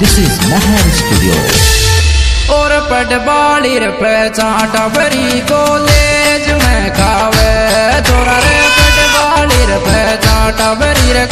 This is Mahar Studio. और पटवाली रे चाटा बरी कॉलेज में खावे तोरा रे पटवाली रे चाटा बरी रे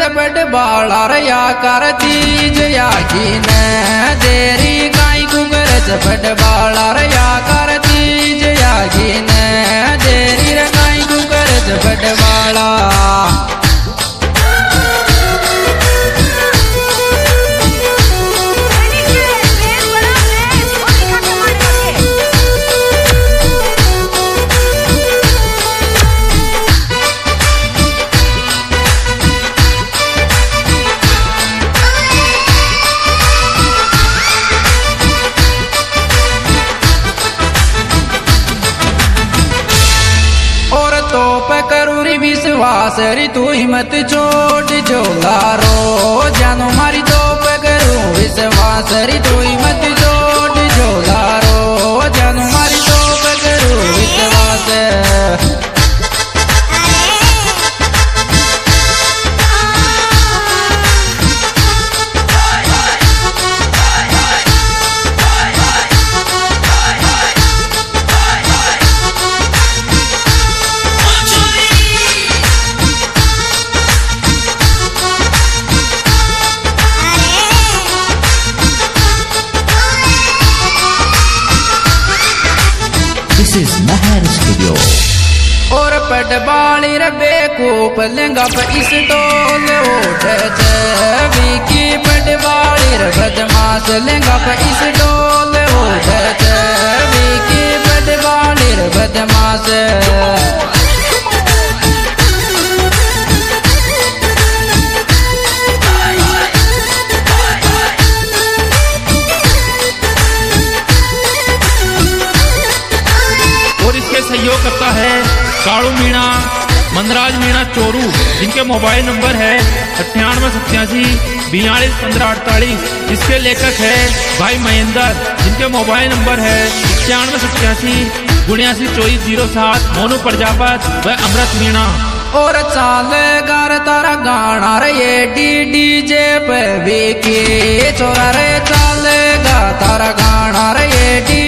चपट बाला रया चीज़ जया की न देरी काई कुकर चपट बाला रया विश्वास री तू हिम्मत छोड़ जो लारो जानो मारी तो पे करू विश्वास री तू This इज़ महर स्टूडियो और पट बाली रबे को पलेंगा पर इस डोल उठ छवि की पट बाली बदमाश लेंगा पे इस डोल उठ छवि की पट बाली बदमाश सहयोग करता है। काड़ू मीणा मनराज मीणा चोरू, जिनके मोबाइल नंबर है अट्ठानवे सत्यासी, बयालीस पंद्रह अड़तालीस जिसके लेखक है भाई महेंद्र, जिनके मोबाइल नंबर है इक्यानवे सत्यासी, उन्यासी चौबीस ज़ीरो सात, मोनू प्रजापत व अमृत मीणा। और चाल गार तारा गाना रे ये डी डी जे पे विकी चोरा रे चाल गा तारा गाना रे ये डी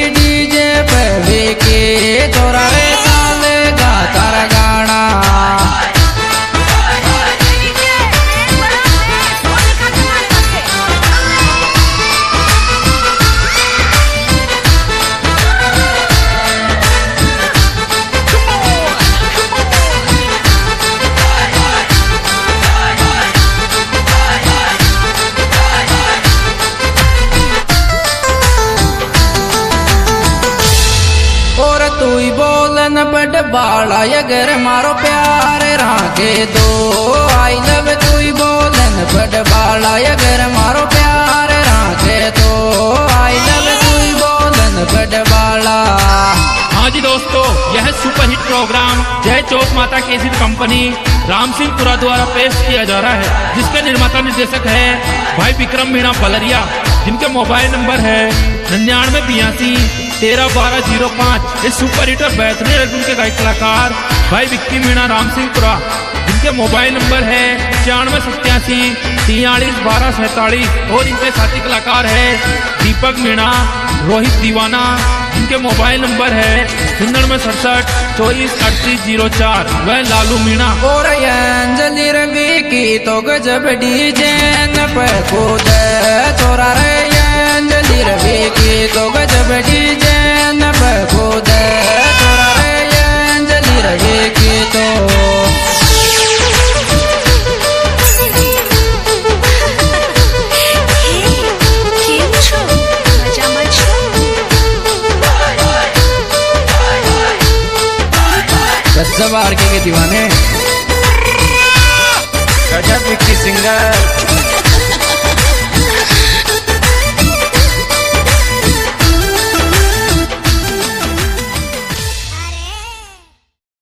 बड़ बाला अगर मारो प्यार राखे दो आई लव तू बोलन बड़ अगर मारो प्यार राखे दो आई लव तू बोलन बड़ हाँ जी दोस्तों, यह सुपरहिट प्रोग्राम जय चौक माता केसरी कंपनी राम सिंहपुरा द्वारा पेश किया जा रहा है, जिसके निर्माता निर्देशक है भाई विक्रम मीणा पलरिया जिनके मोबाइल नंबर है निन्यानवे बयासी तेरह बारह ज़ीरो पाँच, इस सुपर हिट और बेहतरीन के गायक कलाकार भाई विक्की मीणा, राम सिंहपुरा जिनके मोबाइल नंबर है छियानवे सत्यासी, तियालीस, बारह सैतालीस, और इनके साथी कलाकार है दीपक मीणा, रोहित दीवाना। इनके मोबाइल नंबर है निन्यानवे सड़सठ, चौबीस अड़तीस ज़ीरो चार। वह लालू मीणा। और अंजलि रवि की तो गजब डीजे न पे कूद चोरा रे अंजलि रवि की तो आर के दीवाने